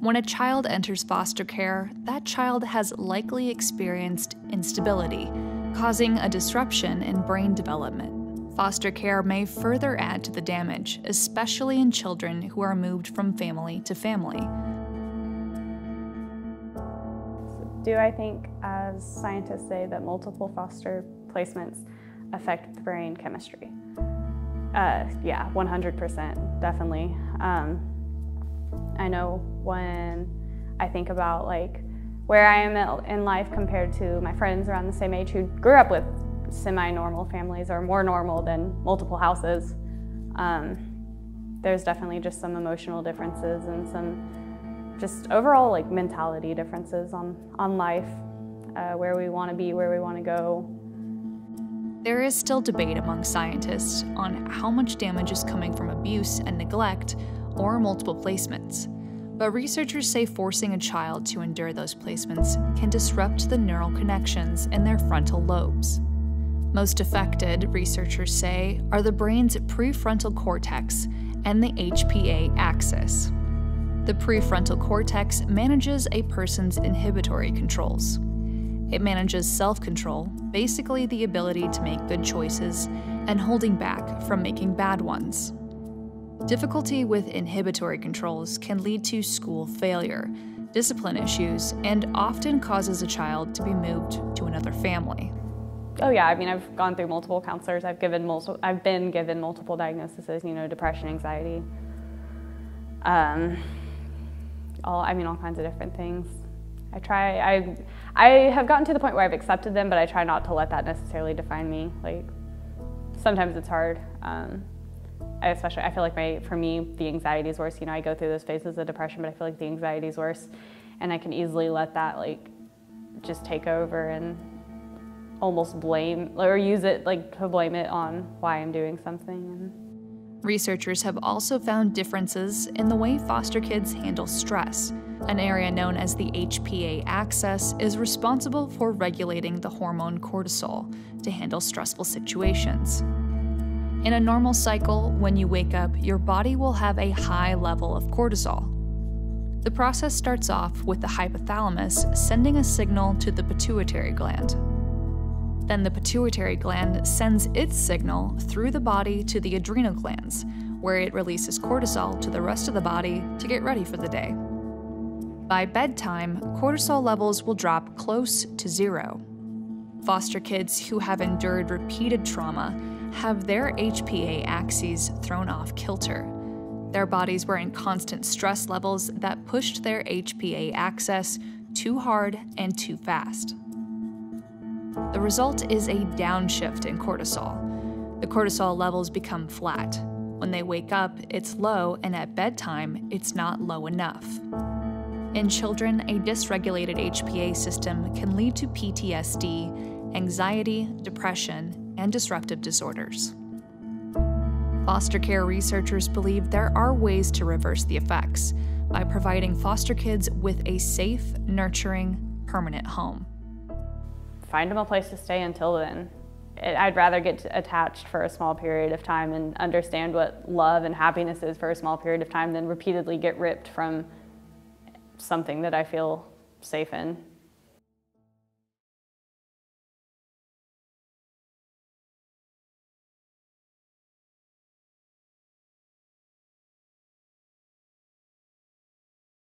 When a child enters foster care, that child has likely experienced instability, causing a disruption in brain development. Foster care may further add to the damage, especially in children who are moved from family to family. Do I think, as scientists say, that multiple foster placements affect brain chemistry? Uh, yeah, 100%, definitely. Um, I know when I think about like where I am in life compared to my friends around the same age who grew up with semi-normal families or more normal than multiple houses. Um, there's definitely just some emotional differences and some just overall like mentality differences on, on life, uh, where we want to be, where we want to go. There is still debate among scientists on how much damage is coming from abuse and neglect or multiple placements. But researchers say forcing a child to endure those placements can disrupt the neural connections in their frontal lobes. Most affected, researchers say, are the brain's prefrontal cortex and the HPA axis. The prefrontal cortex manages a person's inhibitory controls. It manages self control, basically the ability to make good choices, and holding back from making bad ones. Difficulty with inhibitory controls can lead to school failure, discipline issues, and often causes a child to be moved to another family. Oh yeah, I mean, I've gone through multiple counselors. I've given multiple, I've been given multiple diagnoses, you know, depression, anxiety, um, all, I mean, all kinds of different things. I try, I, I have gotten to the point where I've accepted them, but I try not to let that necessarily define me. Like, sometimes it's hard. Um, especially, I feel like my, for me, the anxiety is worse. You know, I go through those phases of depression, but I feel like the anxiety is worse. And I can easily let that like just take over and almost blame or use it like to blame it on why I'm doing something. Researchers have also found differences in the way foster kids handle stress. An area known as the HPA axis is responsible for regulating the hormone cortisol to handle stressful situations. In a normal cycle, when you wake up, your body will have a high level of cortisol. The process starts off with the hypothalamus sending a signal to the pituitary gland. Then the pituitary gland sends its signal through the body to the adrenal glands, where it releases cortisol to the rest of the body to get ready for the day. By bedtime, cortisol levels will drop close to zero. Foster kids who have endured repeated trauma have their HPA axes thrown off kilter. Their bodies were in constant stress levels that pushed their HPA axis too hard and too fast. The result is a downshift in cortisol. The cortisol levels become flat. When they wake up, it's low, and at bedtime, it's not low enough. In children, a dysregulated HPA system can lead to PTSD, anxiety, depression, and disruptive disorders. Foster care researchers believe there are ways to reverse the effects by providing foster kids with a safe, nurturing, permanent home. Find them a place to stay until then. I'd rather get attached for a small period of time and understand what love and happiness is for a small period of time than repeatedly get ripped from something that I feel safe in.